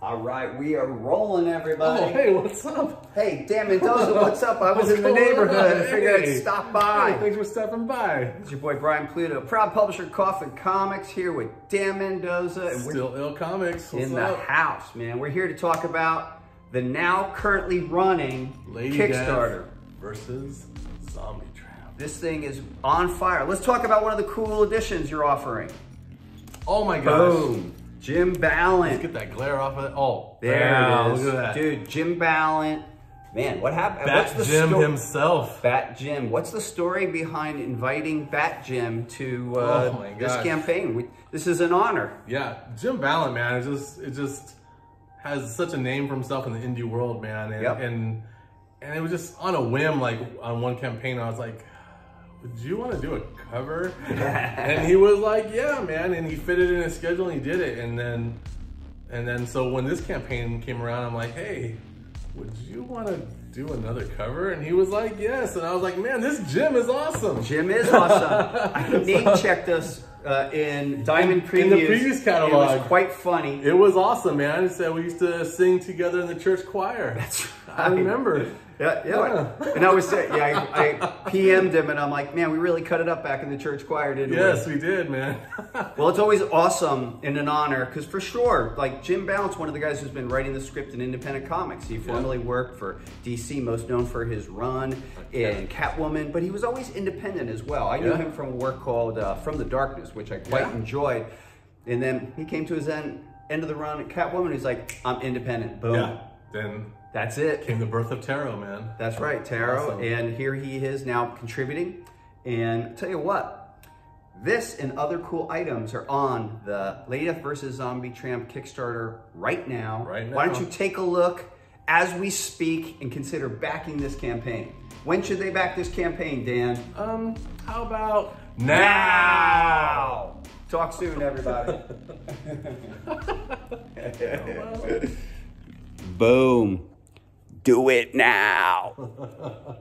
All right, we are rolling, everybody. Oh, hey, what's up? Hey, Dan Mendoza, what's up? I was in the neighborhood. I figured I'd stop by. Hey, thanks for stopping by. It's your boy Brian Pulido, proud publisher of Coffin Comics, here with Dan Mendoza, and we're Still ill comics. What's in the house, man. We're here to talk about the now currently running Lady Kickstarter. Death versus Zombie Tramp. This thing is on fire. Let's talk about one of the cool additions you're offering. Oh my gosh. Boom. Jim Let's get that glare off of it. Oh, There wow, it is. Look at that. Dude, Jim Balent. Man, what happened? Bat What's the Jim himself. Bat Jim. What's the story behind inviting Bat Jim to uh, Oh this campaign? We, this is an honor. Yeah, Jim Balent, man, it just it just has such a name for himself in the indie world, man. And Yep. and and it was just on a whim, like on one campaign, I was like, would you want to do a cover? and he was like, yeah, man. And he fit it in his schedule and he did it. And then and then so when this campaign came around, I'm like, hey, would you want to do another cover? And he was like, yes. And I was like, man, this Jim is awesome. Jim is awesome. I name checked us uh, in Diamond Previews. In the Previews catalog. It was quite funny. It was awesome, man. Said we used to sing together in the church choir. That's right. I remember. Yeah, yeah. And I was saying, yeah, I, I PM'd him and I'm like, man, we really cut it up back in the church choir, didn't Yes, we? Yes, we did, man. Well, it's always awesome and an honor because for sure, like Jim Balent's one of the guys who's been writing the script in independent comics. He formerly worked for DC, most known for his run in Catwoman, but he was always independent as well. I knew him from a work called uh, From the Darkness, which I quite Yeah. enjoyed. And then he came to his end, end of the run at Catwoman. He's like, I'm independent. Boom. yeah. Then That's it. came the birth of tarot, man. That's right, Tarot. Awesome. And here he is now contributing. And tell you what, this and other cool items are on the Lady Death vs. Zombie Tramp Kickstarter right now. Right Why don't you take a look as we speak and consider backing this campaign? When should they back this campaign, Dan? Um, how about now? Talk soon, everybody. Boom. Do it now.